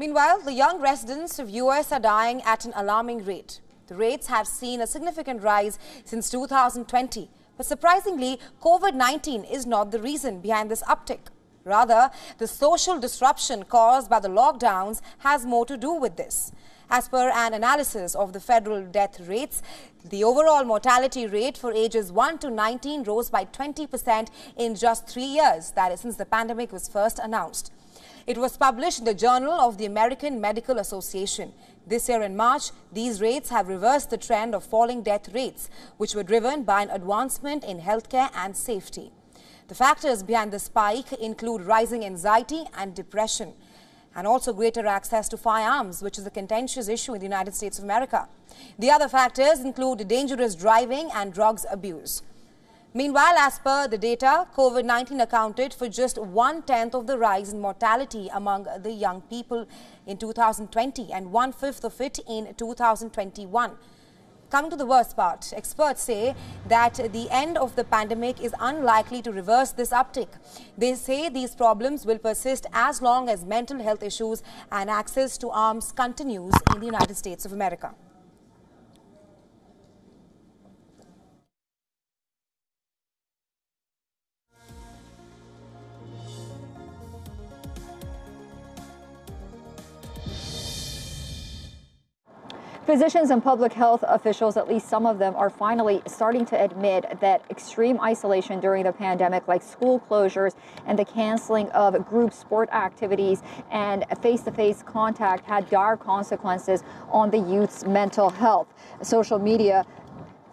Meanwhile, the young residents of US are dying at an alarming rate. The rates have seen a significant rise since 2020. But surprisingly, COVID-19 is not the reason behind this uptick. Rather, the social disruption caused by the lockdowns has more to do with this. As per an analysis of the federal death rates, the overall mortality rate for ages 1 to 19 rose by 20% in just three years, that is since the pandemic was first announced. It was published in the Journal of the American Medical Association. This year in March, these rates have reversed the trend of falling death rates, which were driven by an advancement in healthcare and safety. The factors behind the spike include rising anxiety and depression, and also greater access to firearms, which is a contentious issue in the United States of America. The other factors include dangerous driving and drugs abuse. Meanwhile, as per the data, COVID-19 accounted for just one-tenth of the rise in mortality among the young people in 2020 and one-fifth of it in 2021. Coming to the worst part, experts say that the end of the pandemic is unlikely to reverse this uptick. They say these problems will persist as long as mental health issues and access to arms continues in the United States of America. Physicians and public health officials, at least some of them, are finally starting to admit that extreme isolation during the pandemic, like school closures and the canceling of group sport activities and face to face contact, had dire consequences on the youth's mental health. Social media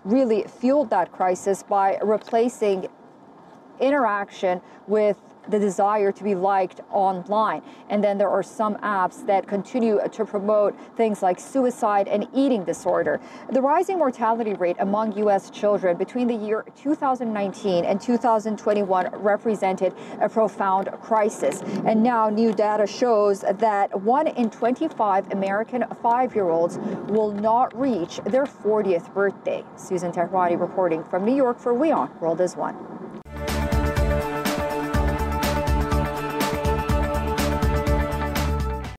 really fueled that crisis by replacing interaction with the desire to be liked online. And then there are some apps that continue to promote things like suicide and eating disorder. The rising mortality rate among U.S. children between the year 2019 and 2021 represented a profound crisis. And now new data shows that one in 25 American five year olds will not reach their 40th birthday. Susan Tehrani reporting from New York for WION World is One.